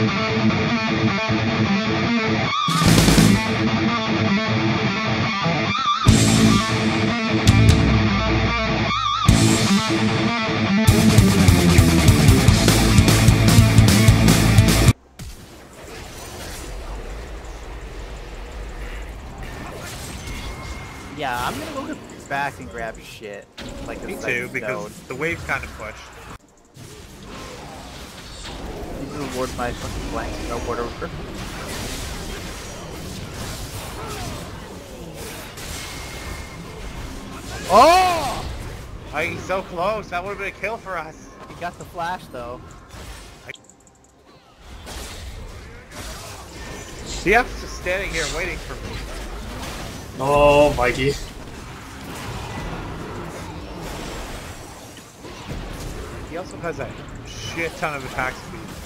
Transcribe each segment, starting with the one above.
Yeah, I'm gonna go back and grab shit. Like Me too, because the wave kind of pushed. These are reward my fucking blank snowboarder worker. Oh! Oh, he's so close. That would have been a kill for us. He got the flash though. CF's just standing here waiting for me. Oh, Mikey. He also has a shit ton of attack speed.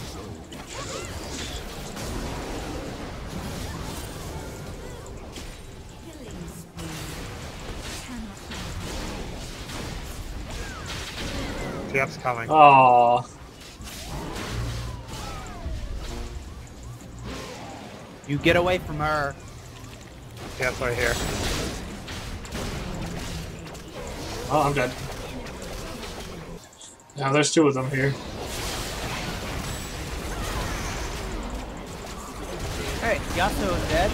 CF's coming. Oh. You get away from her. CF's right here. Oh, I'm dead. Now there's two of them here. Alright, Yasuo is dead.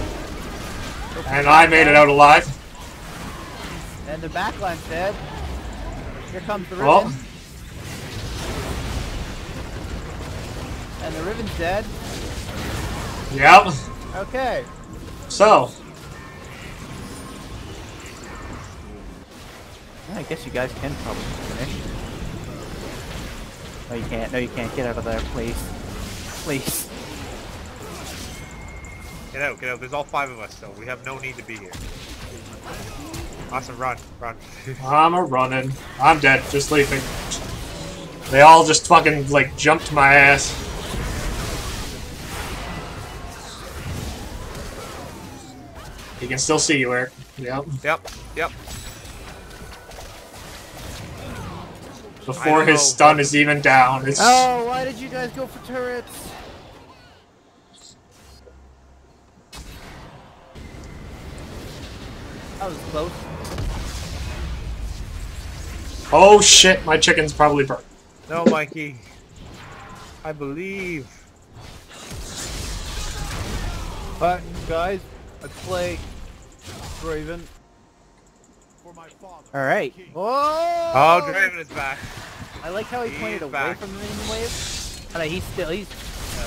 And I made it out alive. And the backline's dead. Here comes the Riven. Oh. And the Riven's dead. Yep. Okay. So, I guess you guys can probably finish. No, you can't. No, you can't. Get out of there, please. Please. Get out, get out. There's all five of us, so we have no need to be here. Awesome, run, run. I'm a running. I'm dead. Just leaving. They all just fucking, like, jumped my ass. He can still see you, Eric. Yep. yep, yep. Before his know. stun is even down. It's Oh, why did you guys go for turrets? That was close. Oh shit, my chicken's probably burnt. No, Mikey. I believe. But, guys, let's play Draven. Alright. Whoa! Oh! oh, Draven is back. I like how he He's pointed away back. from the minion wave. But he's still, he's... Okay,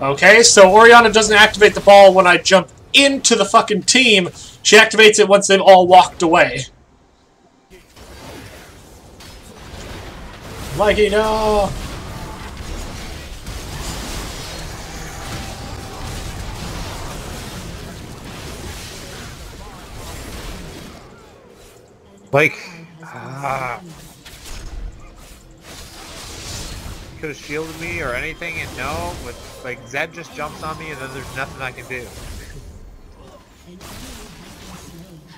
yeah. Okay, so Orianna doesn't activate the ball when I jump into the fucking team. She activates it once they've all walked away. Mikey, no! Like, ah. Could have shielded me or anything, and no, with like Zed just jumps on me, and then there's nothing I can do.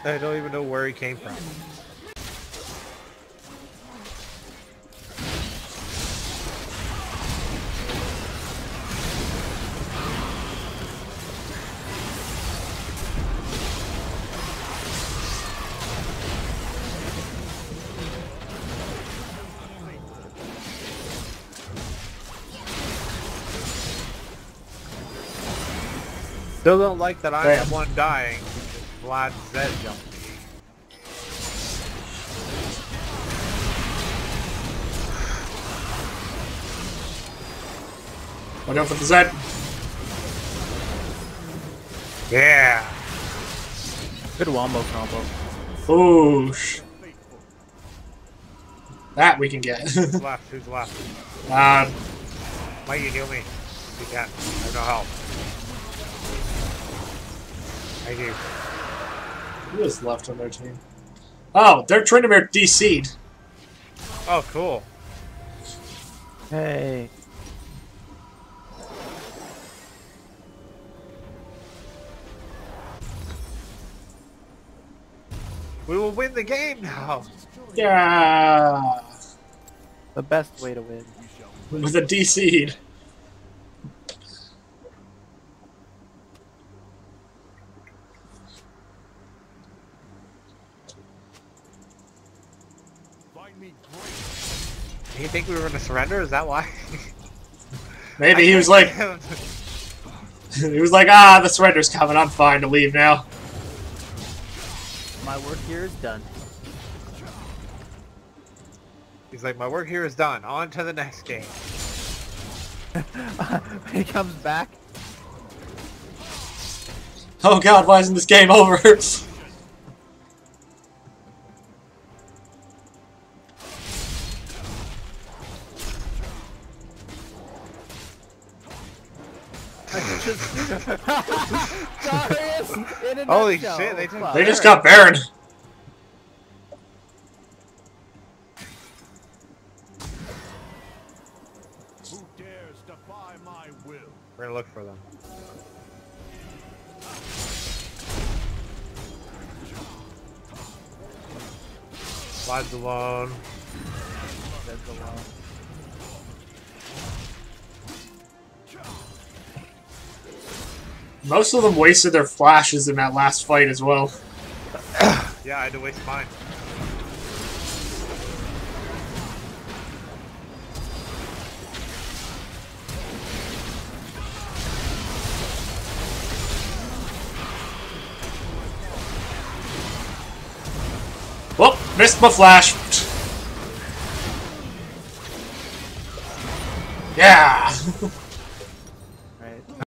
I don't even know where he came from. Still don't like that I'm Damn. the one dying. because Vlad Zed jumped me. Watch out for the Zed. Yeah. Good wombo combo. Oosh. That we can get. Who's left? Who's left? uh, Mikey, heal me. You can't. I have no help. Thank you. who is left on their team? Oh, they're trying Tryndamere DC'd. Oh, cool. Hey. We will win the game now. Yeah. The best way to win. with a DC. Find me great. You think we were gonna surrender? Is that why? Maybe he was like, he was like, ah, the surrender's coming. I'm fine to leave now. My work here is done. He's like, my work here is done. On to the next game. he comes back, Oh god, why isn't this game over? Darius in a Holy nutshell. shit, they took- they just got Baron. Who dares defy my will? We're gonna look for them. Slides alone. That's alone. Most of them wasted their flashes in that last fight as well. Yeah, I had to waste mine. Whoop, missed my flash. Yeah.